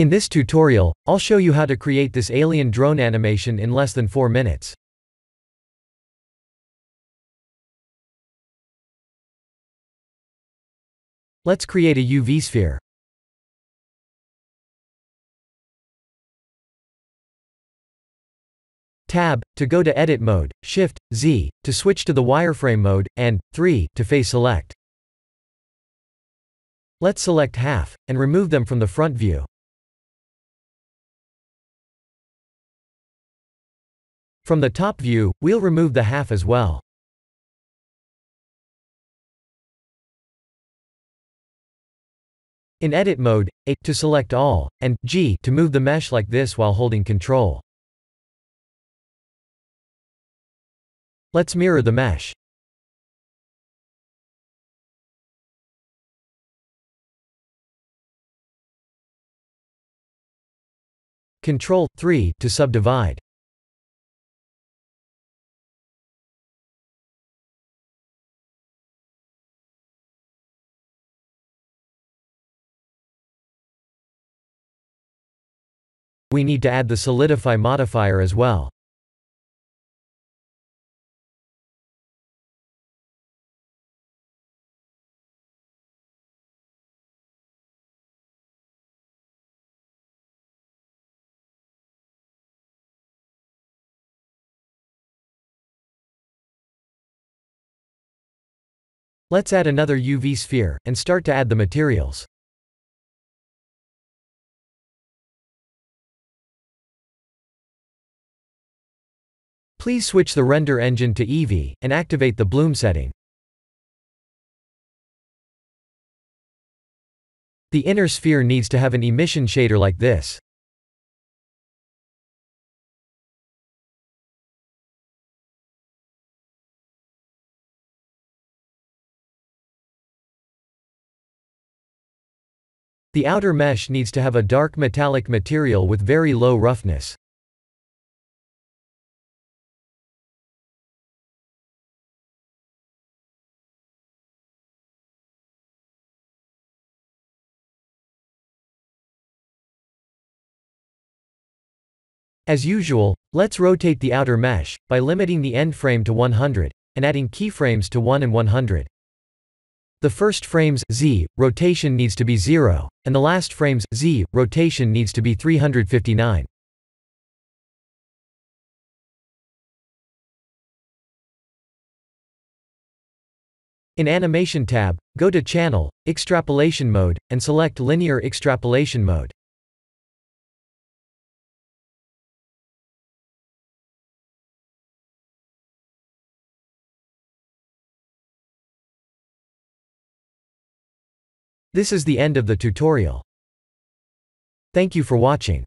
In this tutorial, I'll show you how to create this alien drone animation in less than 4 minutes. Let's create a UV sphere. Tab, to go to edit mode, Shift, Z, to switch to the wireframe mode, and 3, to face select. Let's select half, and remove them from the front view. From the top view, we'll remove the half as well. In edit mode, A to select all, and G to move the mesh like this while holding Control. Let's mirror the mesh. Control 3 to subdivide. We need to add the solidify modifier as well. Let's add another UV sphere, and start to add the materials. Please switch the render engine to Eevee, and activate the bloom setting. The inner sphere needs to have an emission shader like this. The outer mesh needs to have a dark metallic material with very low roughness. As usual, let's rotate the outer mesh, by limiting the end frame to 100, and adding keyframes to 1 and 100. The first frame's z rotation needs to be 0, and the last frame's z rotation needs to be 359. In Animation tab, go to Channel, Extrapolation Mode, and select Linear Extrapolation Mode. This is the end of the tutorial. Thank you for watching.